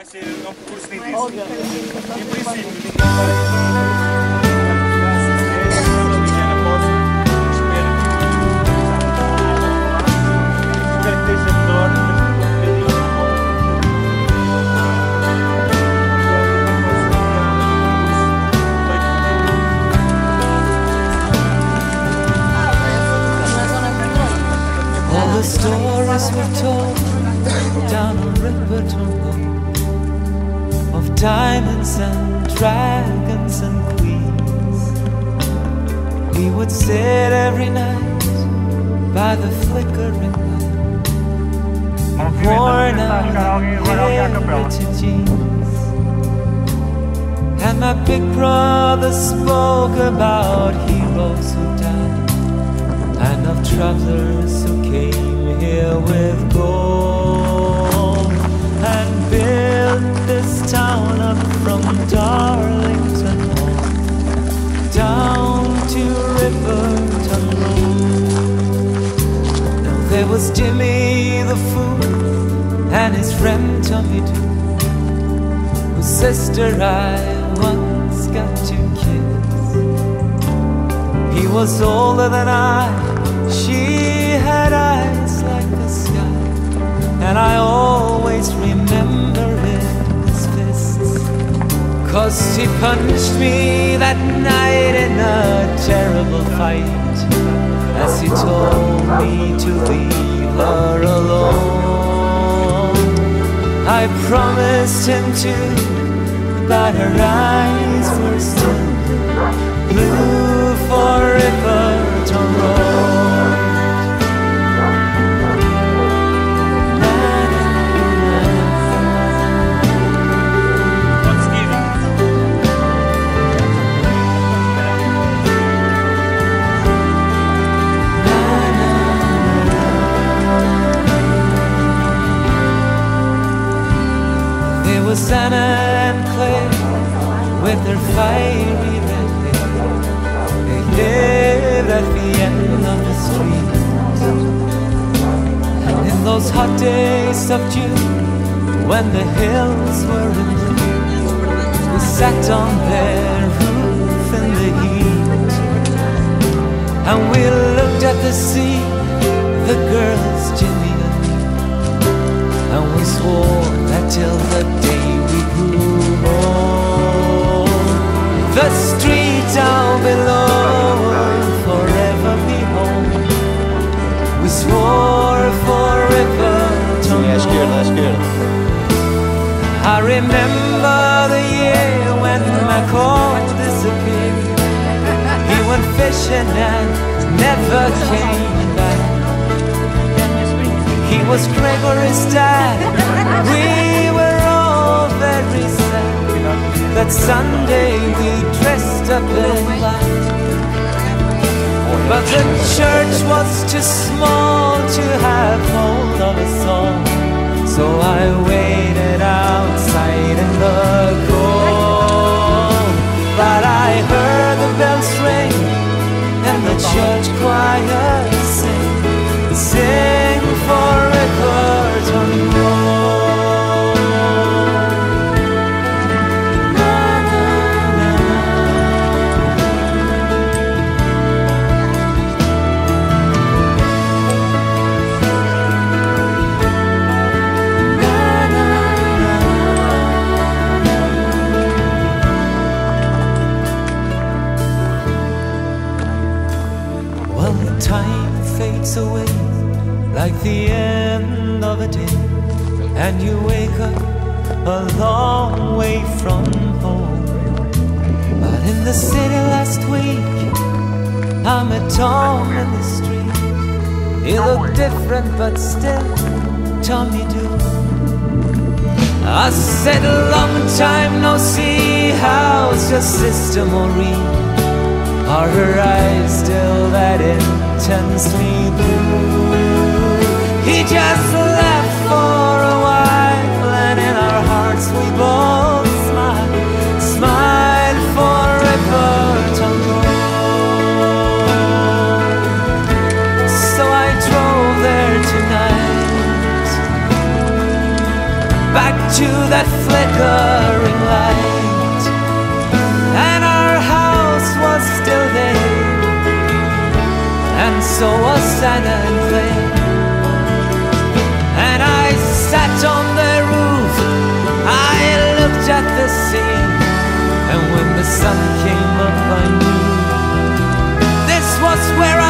All the stories were told down on Riverton Road diamonds and dragons and queens. We would sit every night by the flickering light, worn out heritage jeans. And my big brother spoke about heroes who died and of travelers who came here with gold and built this from Darlington Hall down to Riverton Road. Now there was Jimmy the Fool and his friend Tommy Doo, whose sister I once got to kiss. He was older than I, she Cause he punched me that night in a terrible fight, as he told me to leave her alone. I promised him to, but her eyes were still blue There was Anna and Claire with their fiery red hair. They lived at the end of the street. And in those hot days of June, when the hills were in bloom, we sat on their roof in the heat. And we looked at the sea, the girls, Jimmy and we swore that till the day we grew old, the street down below forever be home. We swore forever to À esquerda, à esquerda. I remember the year when my call disappeared. He went fishing and never came was Gregory's dad. We were all very sad. That Sunday we dressed up in black. But the church was too small to have hold of us all. So I waited like the end of a day, and you wake up a long way from home. But in the city last week, I met Tom in the street. He looked different, but still Tommy Doo. I said a long time no see. How's your sister Maureen? Are her eyes still that intensely blue? Just laughed for a while, and in our hearts we both smiled, smiled forever to So I drove there tonight back to that flickering light, and our house was still there, and so was Santa at the sea And when the sun came up I knew This was where I